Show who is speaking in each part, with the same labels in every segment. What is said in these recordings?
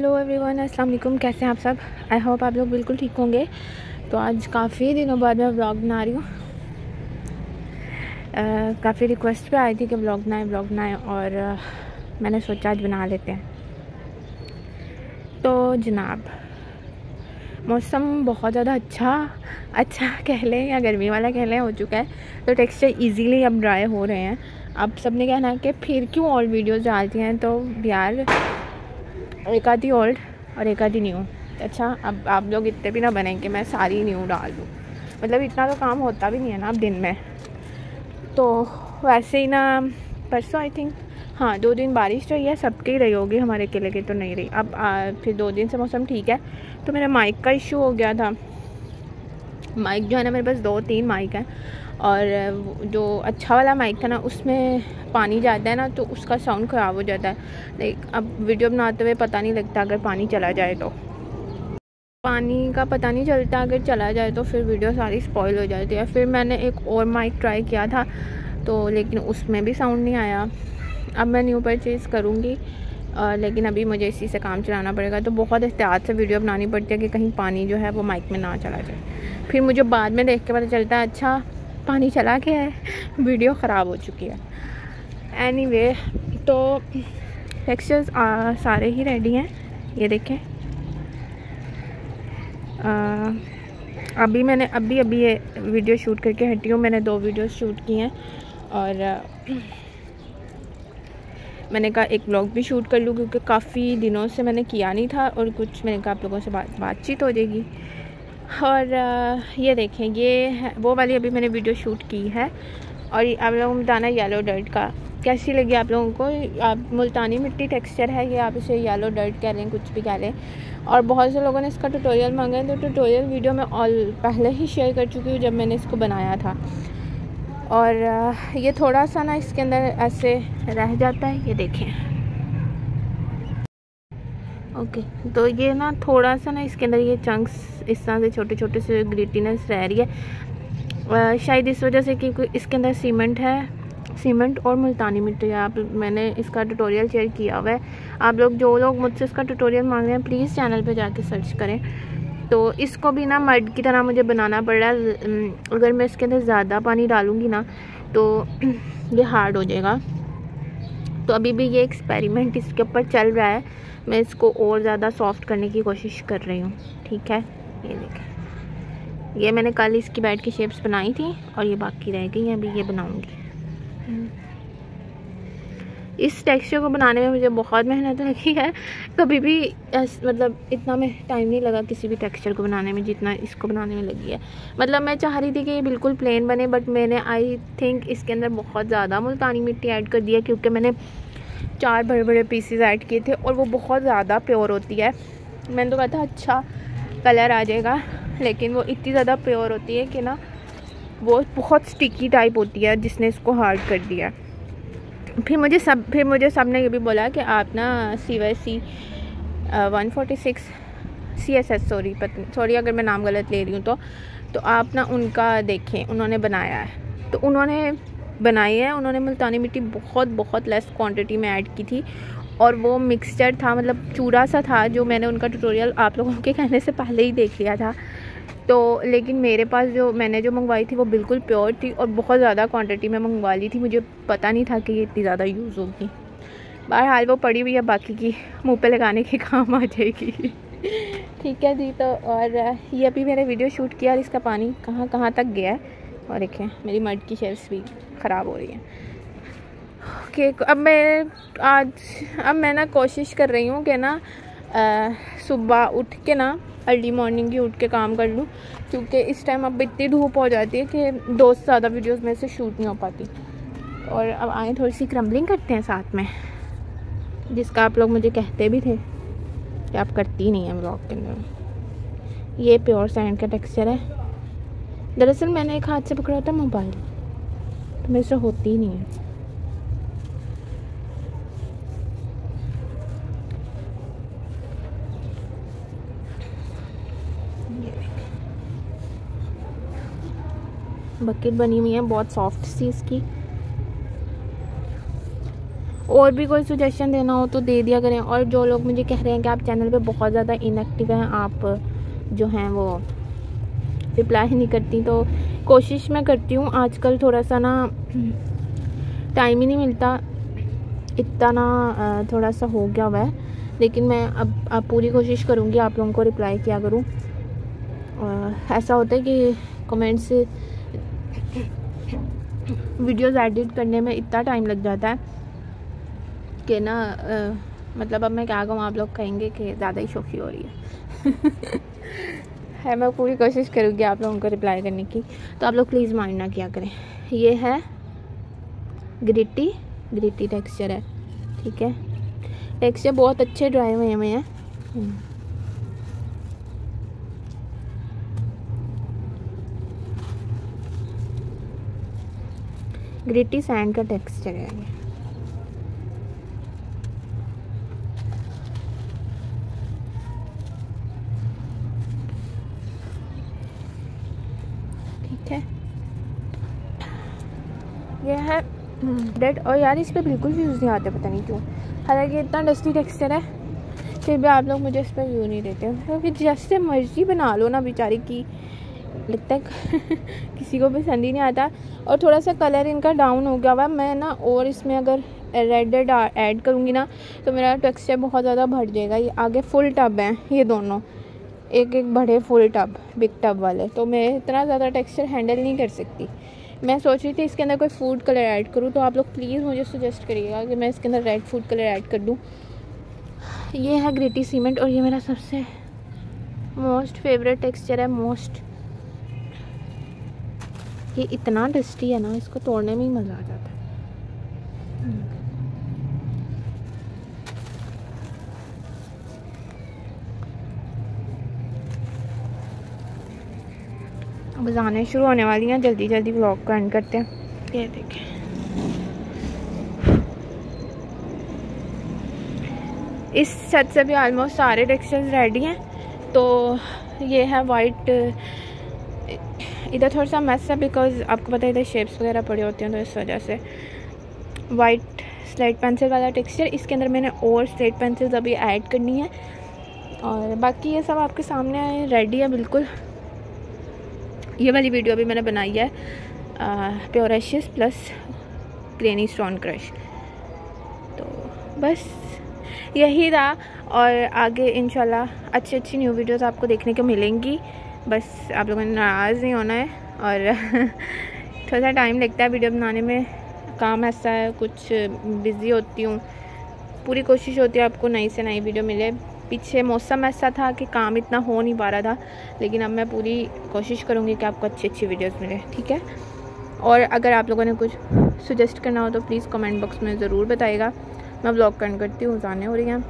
Speaker 1: Hello everyone अस्सलाम वालेकुम कैसे हैं आप सब? आई होप आप लोग बिल्कुल ठीक होंगे। तो आज काफ़ी दिनों बाद मैं ब्लॉग बना रही हूँ। काफ़ी रिक्वेस्ट पे आई थी कि ब्लॉग बनाए ब्लॉग बनाए और uh, मैंने सोचा आज बना लेते हैं। तो जनाब मौसम बहुत ज़्यादा अच्छा अच्छा कह लें या गर्मी वाला कह लें हो चुका है। तो टेक्सचर इजीली अब ड्राई हो रहे हैं। अब सबने कहना है कि फिर क्यों ओल्ड वीडियोज़ डालती हैं? तो यार एक आधी ओल्ड और एक आधी न्यू अच्छा अब आप लोग इतने भी ना बने कि मैं सारी न्यू डाल दूँ। मतलब इतना तो काम होता भी नहीं है ना अब दिन में। तो वैसे ही ना परसों आई थिंक हाँ दो दिन बारिश रही है सबके ही रही होगी हमारे अकेले की तो नहीं रही। अब आ, फिर दो दिन से मौसम ठीक है। तो मेरा माइक का इशू हो गया था। माइक जो है ना मेरे पास दो तीन माइक हैं। और जो अच्छा वाला माइक था ना, उसमें पानी जाता है ना तो उसका साउंड ख़राब हो जाता है। लाइक अब वीडियो बनाते हुए पता नहीं लगता अगर पानी चला जाए तो। पानी का पता नहीं चलता, अगर चला जाए तो फिर वीडियो सारी स्पॉइल हो जाती है। फिर मैंने एक और माइक ट्राई किया था तो लेकिन उसमें भी साउंड नहीं आया। अब मैं न्यू परचेज़ करूँगी लेकिन अभी मुझे इसी से काम चलाना पड़ेगा। तो बहुत एहतियात से वीडियो बनानी पड़ती है कि कहीं पानी जो है वो माइक में ना चला जाए। फिर मुझे बाद में देख के पता चलता है अच्छा पानी चला के है। वीडियो ख़राब हो चुकी है। एनी anyway, तो टेक्सचर्स सारे ही रेडी हैं। ये देखें। आ, अभी मैंने अभी अभी ये वीडियो शूट करके हटी हूँ। मैंने दो वीडियो शूट की हैं। और आ, मैंने कहा एक ब्लॉग भी शूट कर लूँ क्योंकि काफ़ी दिनों से मैंने किया नहीं था और कुछ मैंने कहा आप लोगों से बात बातचीत हो जाएगी। और ये देखें, ये वो वाली अभी मैंने वीडियो शूट की है। और आप लोगों को बताना येलो डर्ट का। कैसी लगी आप लोगों को? आप, मुल्तानी मिट्टी टेक्सचर है, ये आप इसे येलो डर्ट कह लें, कुछ भी कह लें। और बहुत से लोगों ने इसका ट्यूटोरियल मांगा है तो ट्यूटोरियल वीडियो मैं ऑल पहले ही शेयर कर चुकी हूँ जब मैंने इसको बनाया था। और ये थोड़ा सा ना इसके अंदर ऐसे रह जाता है, ये देखें। ओके तो ये ना थोड़ा सा ना इसके अंदर ये चंक्स इस तरह से छोटे छोटे से ग्रिटीनेस रह रही है। आ, शायद इस वजह से कि इसके अंदर सीमेंट है सीमेंट और मुल्तानी मिट्टी आप मैंने इसका ट्यूटोरियल शेयर किया हुआ है। आप लोग जो लोग मुझसे इसका ट्यूटोरियल मांग रहे हैं प्लीज़ चैनल पे जाके सर्च करें। तो इसको भी ना मड की तरह मुझे बनाना पड़ रहा है। अगर मैं इसके अंदर ज़्यादा पानी डालूँगी ना तो ये हार्ड हो जाएगा। तो अभी भी ये एक्सपेरिमेंट इसके ऊपर चल रहा है। मैं इसको और ज़्यादा सॉफ्ट करने की कोशिश कर रही हूँ। ठीक है? ये देखें। ये मैंने कल इसकी बैट की शेप्स बनाई थी और ये बाकी रह गई अभी ये बनाऊँगी। इस टेक्सचर को बनाने में मुझे बहुत मेहनत लगी है। कभी भी मतलब इतना में टाइम नहीं लगा किसी भी टेक्सचर को बनाने में जितना इसको बनाने में लगी है। मतलब मैं चाह रही थी कि ये बिल्कुल प्लेन बने बट मैंने आई थिंक इसके अंदर बहुत ज़्यादा मुल्तानी मिट्टी ऐड कर दिया क्योंकि मैंने चार बड़े बड़े पीसीज ऐड किए थे और वो बहुत ज़्यादा प्योर होती है। मैंने तो कहा था अच्छा कलर आ जाएगा। लेकिन वो इतनी ज़्यादा प्योर होती है कि ना, वो बहुत स्टिकी टाइप होती है जिसने इसको हार्ड कर दिया फिर मुझे सब, फिर मुझे सबने ये भी बोला कि आप ना C Y C one forty six C S S sorry पत्नी सॉरी अगर मैं नाम गलत ले रही हूँ तो तो आप ना उनका देखें, उन्होंने बनाया है। तो उन्होंने बनाई है, उन्होंने मुल्तानी मिट्टी बहुत बहुत लेस क्वांटिटी में ऐड की थी और वो मिक्सचर था मतलब चूड़ा सा था जो मैंने उनका ट्यूटोरियल आप लोगों के कहने से पहले ही देख लिया था। तो लेकिन मेरे पास जो मैंने जो मंगवाई थी वो बिल्कुल प्योर थी और बहुत ज़्यादा क्वांटिटी में मंगवा ली थी, मुझे पता नहीं था कि ये इतनी ज़्यादा यूज़ होगी। बहरहाल वो पड़ी हुई है, बाकी की मुँह पे लगाने के काम आ जाएगी। ठीक है जी तो और ये अभी मैंने वीडियो शूट किया और इसका पानी कहाँ कहाँ तक गया है? और देखें, मेरी मड की शेल्स भी ख़राब हो रही है। ओके अब मैं आज, अब मैं ना कोशिश कर रही हूँ कि ना सुबह उठ के ना अर्ली मॉर्निंग ही उठ के काम कर लूँ, क्योंकि इस टाइम अब इतनी धूप हो जाती है कि दो से ज़्यादा वीडियोस में से शूट नहीं हो पाती। और अब आए थोड़ी सी क्रम्बलिंग करते हैं साथ में, जिसका आप लोग मुझे कहते भी थे कि आप करती नहीं हैं ब्लॉग के अंदर। ये प्योर सैंड का टेक्सचर है। दरअसल मैंने एक हाथ से पकड़ा था मोबाइल तो मेरे से होती ही नहीं है। बकेट बनी हुई है, बहुत सॉफ्ट सी इसकी। और भी कोई सुजेशन देना हो तो दे दिया करें। और जो लोग मुझे कह रहे हैं कि आप चैनल पे बहुत ज़्यादा इनएक्टिव हैं, आप, जो हैं वो रिप्लाई नहीं करती तो कोशिश मैं करती हूँ। आजकल थोड़ा सा ना टाइम ही नहीं मिलता। इतना ना थोड़ा सा हो गया हुआ है। लेकिन मैं अब अब पूरी कोशिश करूँगी आप लोगों को रिप्लाई किया करूँ। ऐसा होता है कि कमेंट्स वीडियोस एडिट करने में इतना टाइम लग जाता है कि ना आ, मतलब अब मैं क्या कहूँ आप लोग कहेंगे कि ज़्यादा ही शौकी हो रही है। है मैं पूरी कोशिश करूँगी आप लोगों को रिप्लाई करने की। तो आप लोग प्लीज़ माइंड ना किया करें। ये है ग्रिटी ग्रिटी टेक्सचर है ठीक है? टेक्सचर बहुत अच्छे ड्राई हुए हुए हैं ग्रिटी सैंड का टेक्सचर है ये ठीक है। ये है डेड और यार, इस पर बिल्कुल व्यूज़ नहीं आते, पता नहीं क्यों। हालाँकि इतना डस्टी टेक्सचर है, फिर भी आप लोग मुझे इस पर व्यू नहीं देते। क्योंकि जैसे मर्ज़ी बना लो ना बेचारी की। है किसी को पसंद ही नहीं आता। और थोड़ा सा कलर इनका डाउन हो गया हुआ मैं ना और इसमें अगर रेड रेड ऐड करूँगी ना तो मेरा टेक्सचर बहुत ज़्यादा बढ़ जाएगा। ये आगे फुल टब हैं, ये दोनों। एक एक बड़े फुल टब बिग टब वाले। तो मैं इतना ज़्यादा टेक्सचर हैंडल नहीं कर सकती। मैं सोच रही थी इसके अंदर कोई फ़ूड कलर ऐड करूँ तो आप लोग प्लीज़ मुझे सजेस्ट करिएगा कि मैं इसके अंदर रेड फ़ूड कलर ऐड कर दूँ। ये है ग्रेटी सीमेंट और ये मेरा सबसे मोस्ट फेवरेट टेक्सचर है मोस्ट ये इतना डस्टी है ना इसको तोड़ने में ही मज़ा आ जाता है। बस आने शुरू होने वाली हैं जल्दी जल्दी ब्लॉग को एंड करते हैं। ये देखें। इस छत से भी ऑलमोस्ट सारे टेक्सचर्स रेडी हैं तो ये है वाइट इधर थोड़ा सा मैस है बिकॉज़ आपको पता है इधर शेप्स वगैरह पड़े होते हैं तो इस वजह से। वाइट स्लेट पेंसिल वाला टेक्सचर इसके अंदर मैंने और स्लेट पेंसिल्स अभी ऐड करनी है। और बाकी ये सब आपके सामने आए रेडी है बिल्कुल। ये वाली वीडियो अभी मैंने बनाई है प्योर एशियस प्लस ग्रेनी स्टोन क्रश तो बस यही था और आगे इंशाल्लाह अच्छी अच्छी न्यू वीडियोस आपको देखने को मिलेंगी। बस आप लोगों ने नाराज़ नहीं होना है और थोड़ा सा टाइम लगता है वीडियो बनाने में। काम ऐसा है, कुछ बिज़ी होती हूँ। पूरी कोशिश होती है आपको नई से नई वीडियो मिले। पीछे मौसम ऐसा था कि काम इतना हो नहीं पा रहा था, लेकिन अब मैं पूरी कोशिश करूँगी कि आपको अच्छी अच्छी वीडियोस मिले, ठीक है? और अगर आप लोगों ने कुछ सजेस्ट करना हो तो प्लीज़ कमेंट बॉक्स में ज़रूर बताइएगा। मैं ब्लॉग करन करती हूँ, जाने हो रही हैं,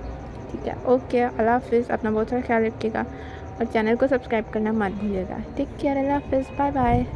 Speaker 1: ठीक है? ओके अल्लाह हाफिज़। अपना बहुत सारा ख्याल रखिएगा। और चैनल को सब्सक्राइब करना मत भूलिएगा। टेक केयर अल्लाह हाफिज़ बाय बाय